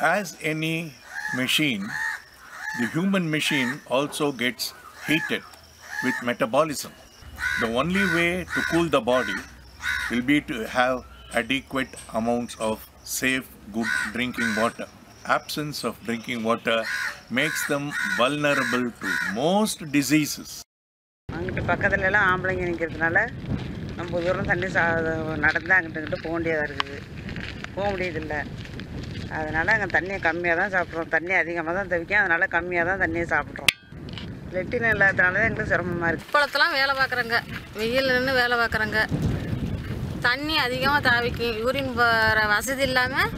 As any machine, the human machine also gets heated with metabolism. The only way to cool the body will be to have adequate amounts of safe, good drinking water. Absence of drinking water makes them vulnerable to most diseases. அங்கிட்டு பக்கத்துல ஆம்பளைங்க நிற்கிறதுனால நம்ம தூரம் தண்ணி சா நடந்து அங்கிட்டு போக வேண்டியதாக இருக்குது போக முடியதில்ல. அதனால் அங்கே தண்ணியை கம்மியாக தான் சாப்பிட்றோம். தண்ணி அதிகமாக தான் தவிக்கும் அதனால் கம்மியாக தான் தண்ணியை சாப்பிட்றோோம். லெட்டின் இல்லாததுனால தான் எங்களுக்கு சிரமமாக இருக்குது குளத்தெல்லாம் வேலை பார்க்குறங்க வெயில் நின்று வேலை பார்க்குறங்க தண்ணி அதிகமாக தாவிக்கும். யூரின் போகிற வசதி இல்லாமல்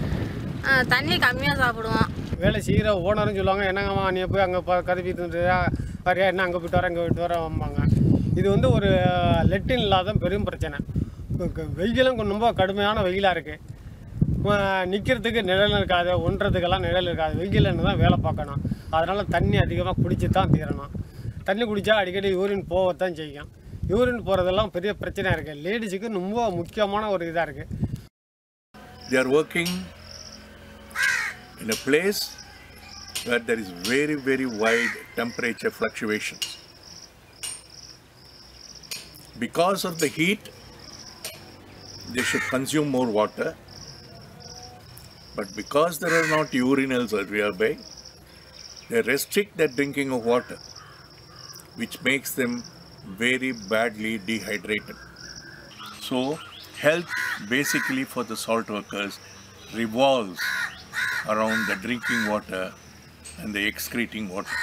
தண்ணி கம்மியாக சாப்பிடுவோம். வேலை செய்கிற ஓனரும் சொல்லுவாங்க என்னங்கம்மா நீ போய் அங்கே கதவி தந்துட்டியா வரையா என்ன அங்கே போயிட்டு வர இங்கே போயிட்டு வர வம்பாங்க இது வந்து ஒரு லெட்டின் இல்லாத பெரும் பிரச்சனை. வெயிலும் கொஞ்சம் ரொம்ப கடுமையான வெயிலாக இருக்குது நிற்கிறதுக்கு நிழல் இருக்காது ஒன்றதுக்கெல்லாம் நிழல் இருக்காது. வெயிலில் தான் வேலை பார்க்கணும். அதனால் தண்ணி அதிகமாக குடிச்சு தான் தீரணும். தண்ணி குடித்தா அடிக்கடி யூரின் போகத்தான் செய்யும். யூரின் போகிறதெல்லாம் பெரிய பிரச்சனையாக இருக்குது லேடிஸுக்கு ரொம்ப முக்கியமான ஒரு இதாக இருக்குது They are working in a place where there is very, very wide temperature fluctuations. Because of the heat, they should consume more water. But because there are not urinals nearby, they restrict their drinking of water, which makes them very badly dehydrated. So, health basically for the salt workers revolves around the drinking water and the excreting water.